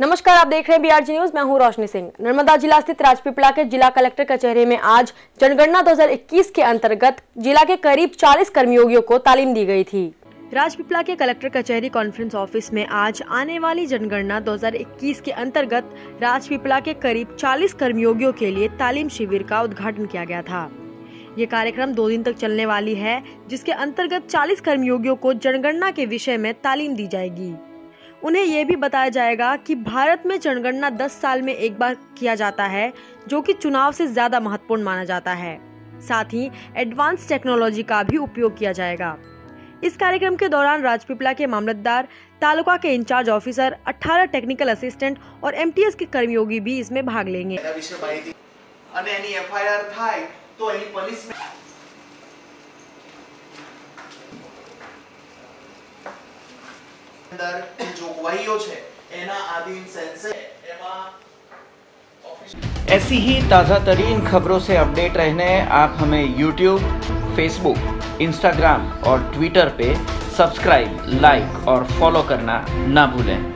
नमस्कार, आप देख रहे हैं बीआरजी न्यूज़ मैं हूँ रोशनी सिंह। नर्मदा जिला स्थित राजपीपला के जिला कलेक्टर कचहरी में आज जनगणना 2021 के अंतर्गत जिला के करीब 40 कर्मयोगियों को तालीम दी गई थी। राजपीपला के कलेक्टर कचहरी कॉन्फ्रेंस ऑफ़िस में आज आने वाली जनगणना 2021 के अंतर्गत राजपीपला के करीब 40 कर्मयोगियों के लिए तालीम शिविर का उद्घाटन किया गया था। ये कार्यक्रम दो दिन तक चलने वाली है, जिसके अंतर्गत 40 कर्मयोगियों को जनगणना के विषय में तालीम दी जाएगी। उन्हें यह भी बताया जाएगा कि भारत में जनगणना 10 साल में एक बार किया जाता है, जो कि चुनाव से ज़्यादा महत्वपूर्ण माना जाता है। साथ ही एडवांस टेक्नोलॉजी का भी उपयोग किया जाएगा। इस कार्यक्रम के दौरान राजपिपला के मामलतदार, तालुका के इंचार्ज ऑफिसर 18 टेक्निकल असिस्टेंट और एमटीएस के कर्मयोगी भी इसमें भाग लेंगे। અંદર જે જોગવાઈઓ છે એના આધીન સેન્સે એમાં ऐसी ही ताज़ा तरीन खबरों से अपडेट रहने आप हमें YouTube, Facebook, Instagram और Twitter पे सब्सक्राइब लाइक और फॉलो करना ना भूलें